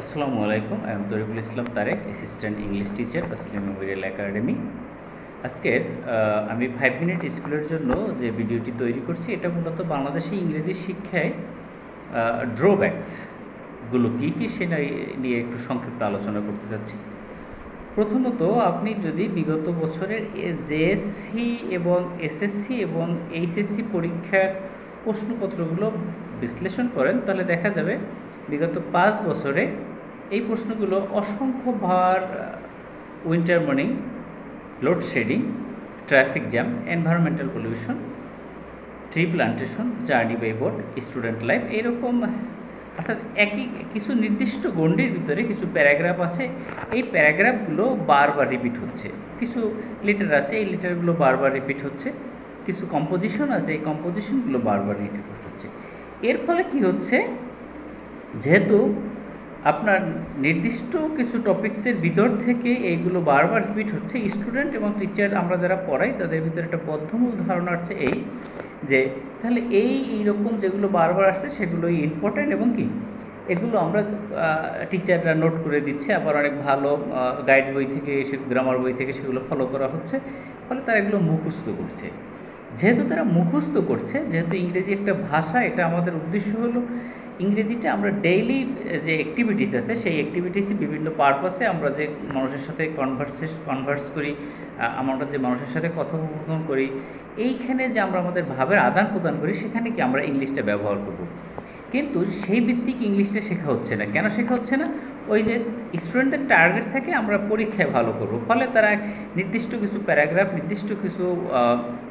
আসসালামু আলাইকুম আমি Tarikul Islam Tarek assistant English teacher Taslim memorial academy আজকের আমি ফাইভ মিনিট স্কুলের জন্য যে ভিডিওটি তৈরি করছি, এটা মূলত বাংলাদেশে ইংরেজি শিক্ষায় ড্রব্যাকসগুলো কী কী সে নিয়ে একটু সংক্ষিপ্ত আলোচনা করতে যাচ্ছি প্রথমত, আপনি যদি বিগত বছরের জেএসসি এবং এসএসসি এবং এইচএসসি পরীক্ষার প্রশ্নপত্রগুলো বিশ্লেষণ করেন, তাহলে দেখা যাবে বিগত পাঁচ বছরে এই প্রশ্নগুলো অসংখ্যবার winter morning load shedding traffic jam environmental pollution tree plantation journey by boat student life এইরকম অর্থাৎ একই, কিছু নির্দিষ্ট গণ্ডির ভিতরে কিছু প্যারাগ্রাফ আছে। এই প্যারাগ্রাফগুলো বারবার রিপিট হচ্ছে। কিছু লিটার আছে, এই লিটারগুলো বারবার রিপিট হচ্ছে। কিছু কম্পোজিশন আছে, এই কম্পোজিশনগুলো বারবার রিপিট হচ্ছে। এর ফলে কি হচ্ছে? যেহেতু আপনার নির্দিষ্ট কিছু টপিক্সের ভিতর থেকে এইগুলো বারবার রিপিট হচ্ছে। স্টুডেন্ট এবং টিচার আমরা যারা পড়াই, তাদের ভিতরে একটা বদ্ধমূল ধারণা আছে এই যে, তাহলে এই এইরকম যেগুলো বারবার আসছে, সেগুলোই ইম্পর্ট্যান্ট এবং কি? এগুলো আমরা টিচাররা নোট করে দিচ্ছে। আবার অনেক ভালো গাইড বই থেকে, সে গ্রামার বই থেকে সেগুলো ফলো করা হচ্ছে। ফলে তারা এগুলো মুখস্থ করছে। যেহেতু তারা মুখস্থ করছে, যেহেতু ইংরেজি একটা ভাষা, এটা আমাদের উদ্দেশ্য হলো। ইংরেজিটা আমরা ডেইলি যে অ্যাক্টিভিটিস আছে, সেই অ্যাক্টিভিটিসই বিভিন্ন পারপাসে আমরা যে মানুষের সাথে কনভার্সে কনভার্স করি আমরা যে মানুষের সাথে কথোপকথন করি, এইখানে যে আমরা আমাদের ভাবের আদান প্রদান করি, সেখানে কি আমরা ইংলিশটা ব্যবহার করব। কিন্তু সেই ভিত্তিক ইংলিশটা শেখা হচ্ছে না। কেন শেখা হচ্ছে না? ওই যে স্টুডেন্টের টার্গেট থাকে, আমরা পরীক্ষায় ভালো করব। ফলে তারা নির্দিষ্ট কিছু প্যারাগ্রাফ নির্দিষ্ট কিছু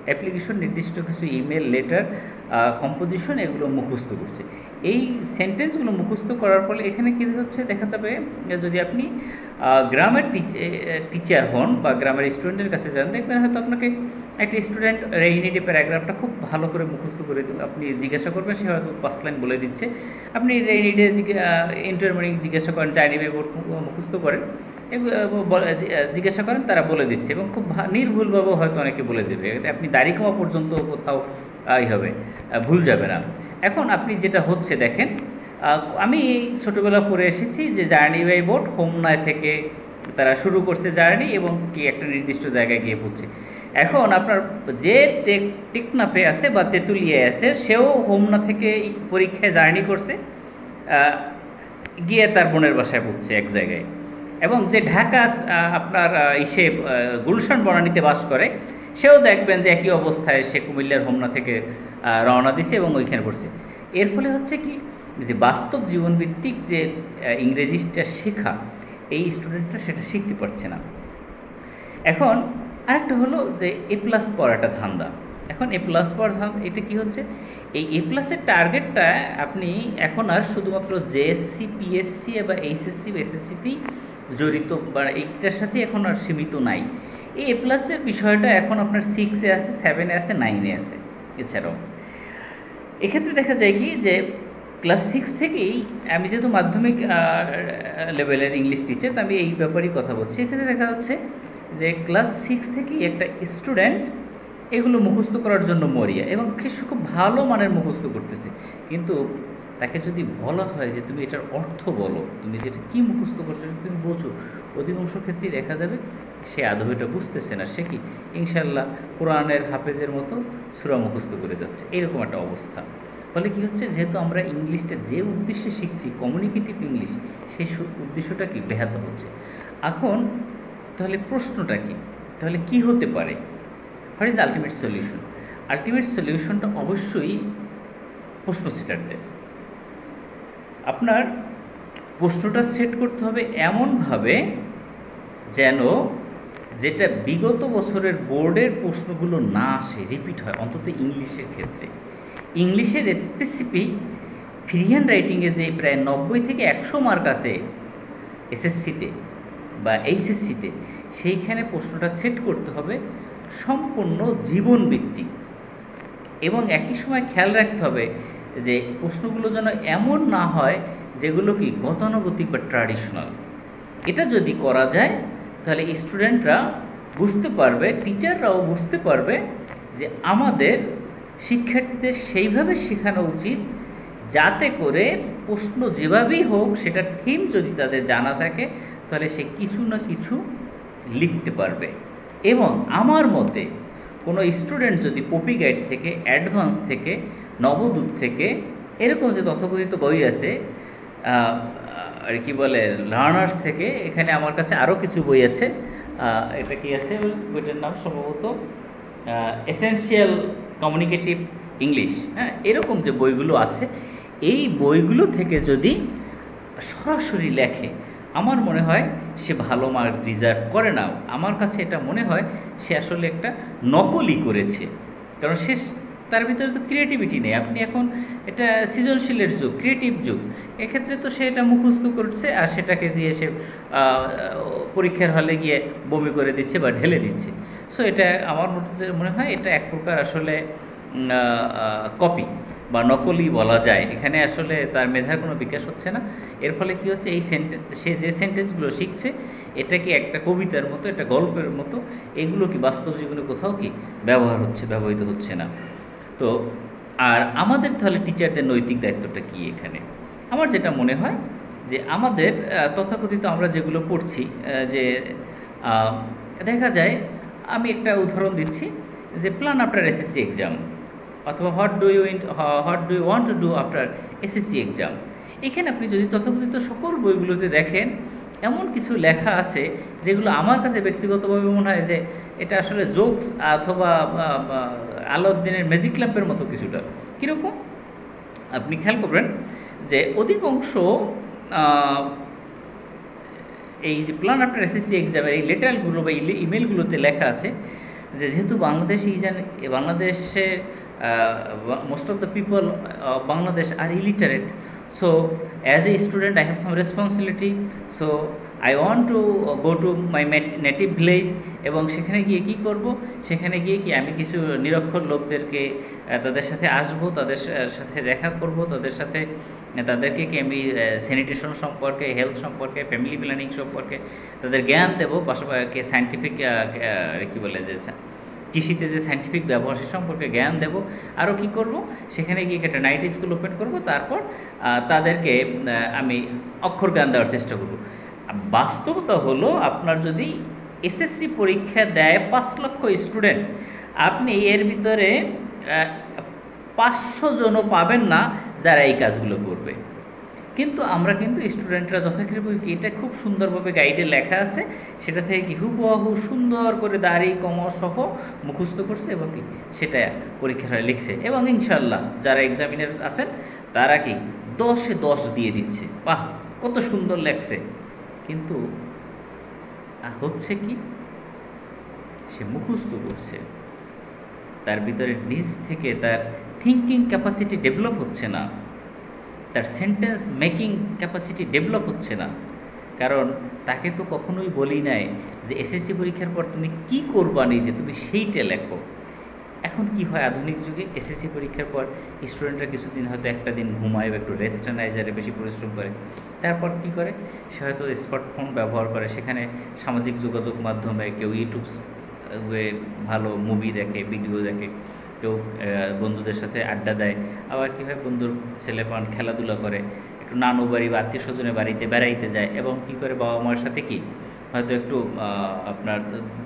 অ্যাপ্লিকেশন নির্দিষ্ট কিছু ইমেল লেটার কম্পোজিশন এগুলো মুখস্থ করছে। এই সেন্টেন্সগুলো মুখস্থ করার ফলে এখানে কী হচ্ছে, দেখা যাবে, যদি আপনি গ্রামের টিচার হন বা গ্রামের স্টুডেন্টের কাছে যান, দেখবেন হয়তো আপনাকে একটা স্টুডেন্ট রেইনিডে প্যারাগ্রাফটা খুব ভালো করে মুখস্থ করে। আপনি জিজ্ঞাসা করবেন সে হয়তো পাঁচ লাইন বলে দিচ্ছে। আপনি রেইনিডে ইন্টারমিডিং জিজ্ঞাসা করেন বোর্ড মুখস্থ করেন। জিজ্ঞাসা করেন তারা বলে দিচ্ছে এবং খুব নির্ভুলভাবেও হয়তো অনেকে বলে দেবে। আপনি দাড়ি কমা পর্যন্ত কোথাও আহ, ই হবে ভুল যাবে না। এখন আপনি যেটা হচ্ছে দেখেন আমি ছোটোবেলা পড়ে এসেছি যে জার্নি বাই বোট হোমনায় থেকে তারা শুরু করছে জার্নি এবং কি একটা নির্দিষ্ট জায়গায় গিয়ে পড়ছে। এখন আপনার যে টেক- টেকনাফে আছে বা তেঁতুলিয়ায় আছে, সেও হোমনা থেকে পরীক্ষায় জার্নি করছে গিয়ে তার বোনের বাসায় পড়ছে এক জায়গায়। এবং যে ঢাকা আপনার ইসে গুলশান বনানীতে বাস করে, সেও দেখবেন যে একই অবস্থায় সে কুমিল্লার হোমনা থেকে রওনা দিছে এবং ওইখানে পড়ছে। এর ফলে হচ্ছে কি, যে বাস্তব জীবনভিত্তিক যে ইংরেজিটা শেখা, এই স্টুডেন্টরা সেটা শিখতে পারছে না। এখন আরেকটা হলো যে এ প্লাস পড়াটা ধান্দা। এখন এ প্লাস ধান্দা এটা কি হচ্ছে? এই এ প্লাসের টার্গেটটা আপনি এখন আর শুধুমাত্র জেএসসি পিএসসি বা এইচএসসি বা এসএসসিতেই জড়িত বা এইটার সাথে এখন আর সীমিত নাই। এই এ প্লাসের বিষয়টা এখন আপনার সিক্সে আছে সেভেনে আছে নাইনে আছে, এছাড়াও। এক্ষেত্রে দেখা যায় কি যে ক্লাস সিক্স থেকেই আমি যেহেতু মাধ্যমিক লেভেলের ইংলিশ টিচার আমি এই ব্যাপারেই কথা বলছি। এক্ষেত্রে দেখা যাচ্ছে যে ক্লাস সিক্স থেকেই একটা স্টুডেন্ট এগুলো মুখস্থ করার জন্য মরিয়া এবং সে খুব ভালো মানের মুখস্থ করতেছে। কিন্তু তাকে যদি বলা হয় যে তুমি এটার অর্থ বলো, তুমি যেটা কী মুখস্থ করছ তুমি বোঝো, অধিকাংশ ক্ষেত্রেই দেখা যাবে সে আদৌ এটা বুঝতেছে না, সে কি? ইনশাল্লাহ কোরআনের হাফেজের মতো সুরা মুখস্থ করে যাচ্ছে। এরকম একটা অবস্থা। ফলে কী হচ্ছে? যেহেতু আমরা ইংলিশটা যে উদ্দেশ্যে শিখছি কমিউনিকেটিভ ইংলিশ সেই উদ্দেশ্যটা কি? ব্যাহত হচ্ছে। এখন তাহলে প্রশ্নটা কি? তাহলে কি হতে পারে? What is ultimate solution ultimate সলিউশনটা অবশ্যই প্রশ্ন সেটারদের আপনার প্রশ্নটা সেট করতে হবে এমনভাবে যেন যেটা বিগত বছরের বোর্ডের প্রশ্নগুলো না আসে রিপিট হয়, অন্তত ইংলিশের ক্ষেত্রে। ইংলিশের স্পেসিফিক ফ্রি হ্যান্ড রাইটিংয়ে যে প্রায় নব্বই থেকে একশো মার্ক আছে এসএসসিতে বা এইচএসসিতে সেইখানে প্রশ্নটা সেট করতে হবে সম্পূর্ণ জীবনভিত্তিক। এবং একই সময় খেয়াল রাখতে হবে যে প্রশ্নগুলো যেন এমন না হয় যেগুলো কি গতানুগতিক বা ট্র্যাডিশনাল। এটা যদি করা যায়, তাহলে স্টুডেন্টরা বুঝতে পারবে, টিচাররাও বুঝতে পারবে যে আমাদের শিক্ষার্থীদের সেইভাবে শেখানো উচিত যাতে করে প্রশ্ন যেভাবেই হোক, সেটার থিম যদি তাদের জানা থাকে, তাহলে সে কিছু না কিছু লিখতে পারবে। এবং আমার মতে, কোনো স্টুডেন্ট যদি পপি গাইড থেকে অ্যাডভান্স থেকে, নবদূত থেকে, এরকম যে তথাকথিত বই আছে আর কি বলে লার্নার্স থেকে, এখানে আমার কাছে আরও কিছু বই আছে এটা কি আছে বইটার নাম সম্ভবত? এসেন্সিয়াল কমিউনিকেটিভ ইংলিশ হ্যাঁ এরকম যে বইগুলো আছে, এই বইগুলো থেকে যদি সরাসরি লেখে আমার মনে হয় সে ভালো মার্ক ডিজার্ভ করে না। আমার কাছে এটা মনে হয় সে আসলে একটা নকলই করেছে। কারণ সে তার ভিতরে তো ক্রিয়েটিভিটি নেই। আপনি এখন এটা সৃজনশীলের যুগ ক্রিয়েটিভ যুগ। এক্ষেত্রে তো সে এটা মুখস্থ করছে আর সেটাকে যে সে পরীক্ষার হলে গিয়ে বমি করে দিচ্ছে বা ঢেলে দিচ্ছে। সো এটা আমার মনে হয় এটা এক প্রকার আসলে কপি বা নকলই বলা যায়, এখানে আসলে তার মেধার কোনো বিকাশ হচ্ছে না। এর ফলে কী হচ্ছে, এই সেন্টেন্স সে যে সেন্টেন্সগুলো শিখছে, এটা কি একটা কবিতার মতো, একটা গল্পের মতো, এগুলো কি বাস্তব জীবনে কোথাও কি ব্যবহার হচ্ছে, ব্যবহৃত হচ্ছে না? তো, আর আমাদের তাহলে টিচারদের নৈতিক দায়িত্বটা কি এখানে? আমার যেটা মনে হয় যে আমাদের তথাকথিত আমরা যেগুলো পড়ছি যে দেখা যায়, আমি একটা উদাহরণ দিচ্ছি, যে প্ল্যান আফটার এসএসসি এক্সাম অথবা what do you what do you want to do after SSC exam এখানে আপনি যদি তথাকথিত সকল বইগুলোতে দেখেন, এমন কিছু লেখা আছে যেগুলো আমার কাছে ব্যক্তিগতভাবে মনে হয় যে এটা আসলে জোকস অথবা আলাউদ্দিনের ম্যাজিক ল্যাম্পের মতো কিছুটা। কীরকম? আপনি খেয়াল করবেন যে অধিকাংশ এই যে প্ল্যান আফটার এসএসসি এক্সামের এই লেটারগুলো বা ইমেলগুলোতে লেখা আছে যে যেহেতু বাংলাদেশ ইজান বাংলাদেশে most of the people Bangladesh are illiterate so as a student I have some responsibility so I want to go to my native village এবং সেখানে গিয়ে কি করব? সেখানে গিয়ে কি আমি কিছু নিরক্ষর লোকদেরকে তাদের সাথে আসব, তাদের সাথে দেখা করব, তাদের সাথে, তাদেরকে কি আমি স্যানিটেশন সম্পর্কে হেলথ সম্পর্কে ফ্যামিলি প্ল্যানিং সম্পর্কে তাদের জ্ঞান দেবো, পাশাপাশি সায়েন্টিফিক কী বলে যে কৃষিতে যে সায়েন্টিফিক ব্যবহার সে সম্পর্কে জ্ঞান দেব। আরও কি করব? সেখানে গিয়ে একটা নাইট স্কুল ওপেন করব। তারপর তাদেরকে আমি অক্ষর জ্ঞান দেওয়ার চেষ্টা করব। বাস্তবতা হলো আপনার যদি এসএসসি পরীক্ষা দেয় পাঁচ লক্ষ স্টুডেন্ট আপনি এর ভিতরে পাঁচশো জনও পাবেন না যারা এই কাজগুলো করবে। কিন্তু আমরা কিন্তু স্টুডেন্টরা যথাক্রমে এটা খুব সুন্দরভাবে গাইডে লেখা আছে। সেটা থেকে কি হুবহু সুন্দর করে দাড়ি কম সহ মুখস্থ করছে এবং কি, সেটা পরীক্ষার লিখছে। এবং ইনশাল্লাহ যারা এক্সামিনার আছেন, তারা কি দশে দশ দিয়ে দিচ্ছে। বাহ, কত সুন্দর লেখছে। কিন্তু হচ্ছে কি, সে মুখস্থ করছে। তার ভিতরে নিজ থেকে তার থিঙ্কিং ক্যাপাসিটি ডেভেলপ হচ্ছে না। তার সেন্টেন্স মেকিং ক্যাপাসিটি ডেভেলপ হচ্ছে না। কারণ তাকে তো কখনোই বলি নাই যে এসএসসি পরীক্ষার পর তুমি কি করবা যে তুমি সেইটা লেখো। এখন কি হয় আধুনিক যুগে এসএসসি পরীক্ষার পর স্টুডেন্টরা কিছুদিন হয়তো একটা দিন ঘুমায় বা একটু রেস্ট নেয় যারা বেশি পরিশ্রম করে। তারপর কি করে? সে হয়তো স্মার্টফোন ব্যবহার করে। সেখানে সামাজিক যোগাযোগ মাধ্যমে কেউ ইউটিউব ভালো মুভি দেখে ভিডিও দেখে। কেউ বন্ধুদের সাথে আড্ডা দেয়। আবার কীভাবে বন্ধুর ছেলে পান খেলাধুলা করে, একটু নানু বাড়ি বা আত্মীয় স্বজনের বাড়িতে বেড়াইতে যায় এবং কী করে বাবা মার সাথে কি হয়তো একটু আপনার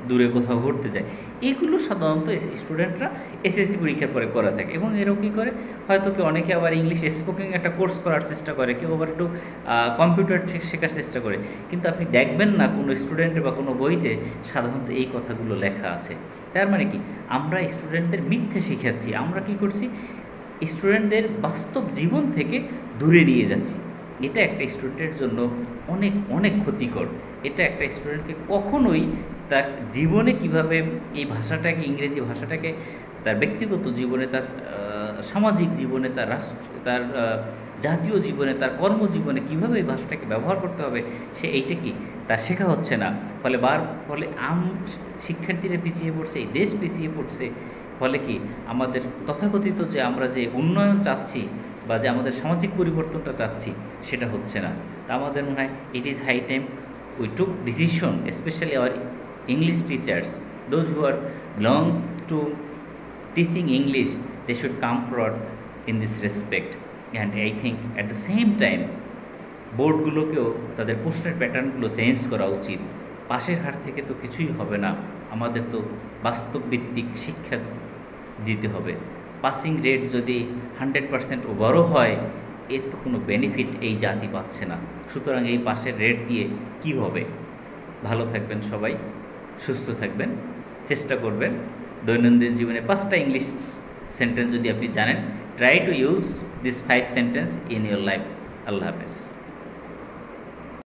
দূরে কোথাও ঘুরতে যায়। এগুলো সাধারণত স্টুডেন্টরা এসএসসি পরীক্ষার পরে করা থাকে এবং এরাও কী করে? হয়তো কেউ অনেকে আবার ইংলিশ স্পোকিং একটা কোর্স করার চেষ্টা করে, কেউ আবার একটু কম্পিউটার শেখার চেষ্টা করে। কিন্তু আপনি দেখবেন না কোনো স্টুডেন্টের বা কোনো বইতে সাধারণত এই কথাগুলো লেখা আছে। তার মানে কি? আমরা স্টুডেন্টদের মিথ্যে শিখাচ্ছি। আমরা কি করছি? স্টুডেন্টদের বাস্তব জীবন থেকে দূরে নিয়ে যাচ্ছি। এটা একটা স্টুডেন্টের জন্য অনেক অনেক ক্ষতিকর। এটা একটা স্টুডেন্টকে কখনোই তার জীবনে কীভাবে এই ভাষাটাকে, ইংরেজি ভাষাটাকে তার ব্যক্তিগত জীবনে, তার সামাজিক জীবনে, তার রাষ্ট্র, তার জাতীয় জীবনে, তার কর্মজীবনে কীভাবে এই ভাষাটাকে ব্যবহার করতে হবে, সে এইটা কি তা শেখা হচ্ছে না। ফলে বার, ফলে আম শিক্ষার্থীরা পিছিয়ে পড়ছে, এই দেশ পিছিয়ে পড়ছে। ফলে কি আমাদের তথাকথিত যে আমরা যে উন্নয়ন চাচ্ছি বা যে আমাদের সামাজিক পরিবর্তনটা চাচ্ছি, সেটা হচ্ছে না। তা আমাদের মনে হয় it is high time we took decision specially our English teachers those who are belong to teaching English they should come forward in this respect and I think at the same time বোর্ডগুলোকেও তাদের প্রশ্নের প্যাটার্নগুলো change করা উচিত। পাশের হার থেকে তো কিছুই হবে না। আমাদের তো বাস্তব ভিত্তিক শিক্ষা দিতে হবে। পাসিং রেট যদি হান্ড্রেড পারসেন্ট ওভারও হয়, এর তো কোনো বেনিফিট এই জাতি পাচ্ছে না। সুতরাং এই পাশের রেট দিয়ে কী হবে? ভালো থাকবেন সবাই, সুস্থ থাকবেন, চেষ্টা করবেন। দৈনন্দিন জীবনে পাঁচটা ইংলিশ সেন্টেন্স যদি আপনি জানেন try to use this five sentence in your life আল্লাহ হাফেজ।